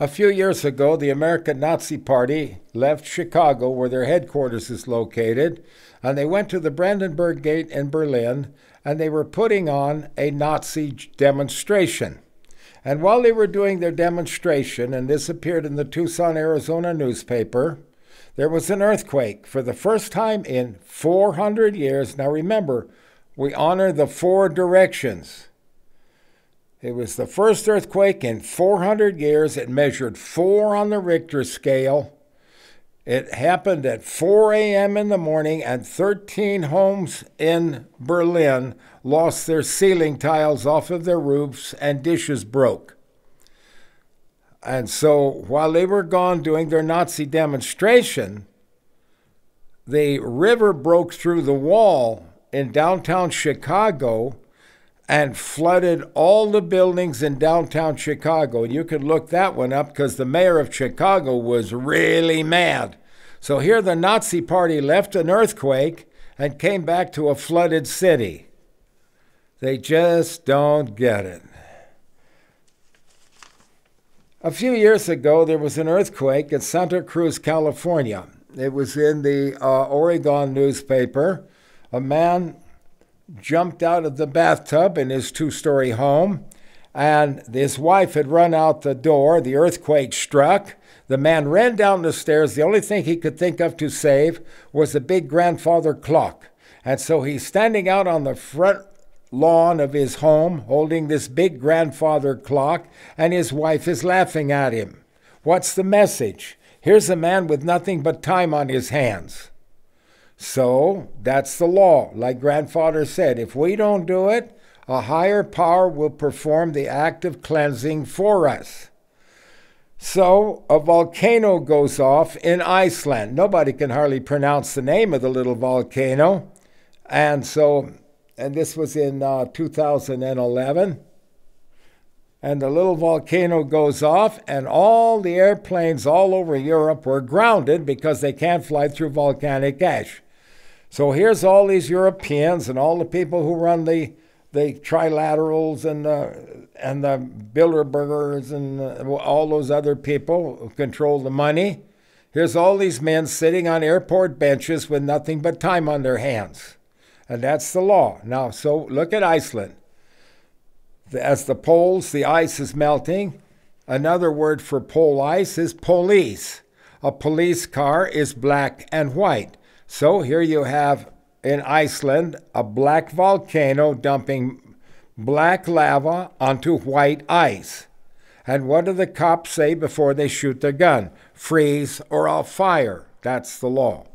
A few years ago, the American Nazi Party left Chicago, where their headquarters is located, and they went to the Brandenburg Gate in Berlin, and they were putting on a Nazi demonstration. And while they were doing their demonstration, and this appeared in the Tucson, Arizona newspaper, there was an earthquake for the first time in 400 years. Now remember, we honor the four directions. It was the first earthquake in 400 years. It measured four on the Richter scale. It happened at 4 a.m. in the morning, and 13 homes in Berlin lost their ceiling tiles off of their roofs, and dishes broke. And so while they were gone doing their Nazi demonstration, the river broke through the wall in downtown Chicago and flooded all the buildings in downtown Chicago. And you could look that one up because the mayor of Chicago was really mad. So here the Nazi party left an earthquake and came back to a flooded city. They just don't get it. A few years ago, there was an earthquake in Santa Cruz, California. It was in the uh, Oregon newspaper. A man jumped out of the bathtub in his two story home, and his wife had run out the door. The earthquake struck. The man ran down the stairs. The only thing he could think of to save was the big grandfather clock. And so he's standing out on the front lawn of his home holding this big grandfather clock, and his wife is laughing at him. What's the message? Here's a man with nothing but time on his hands. So that's the law. Like grandfather said, if we don't do it, a higher power will perform the act of cleansing for us. So a volcano goes off in Iceland. Nobody can hardly pronounce the name of the little volcano. And so, and this was in uh, 2011. And the little volcano goes off, and all the airplanes all over Europe were grounded because they can't fly through volcanic ash. So here's all these Europeans and all the people who run the the trilaterals and the and the Bilderbergers and uh, all those other people who control the money. Here's all these men sitting on airport benches with nothing but time on their hands. And that's the law. Now, so look at Iceland. As the poles, the ice is melting. Another word for pole ice is police. A police car is black and white. So here you have in Iceland a black volcano dumping black lava onto white ice. And what do the cops say before they shoot their gun? Freeze or I'll fire. That's the law.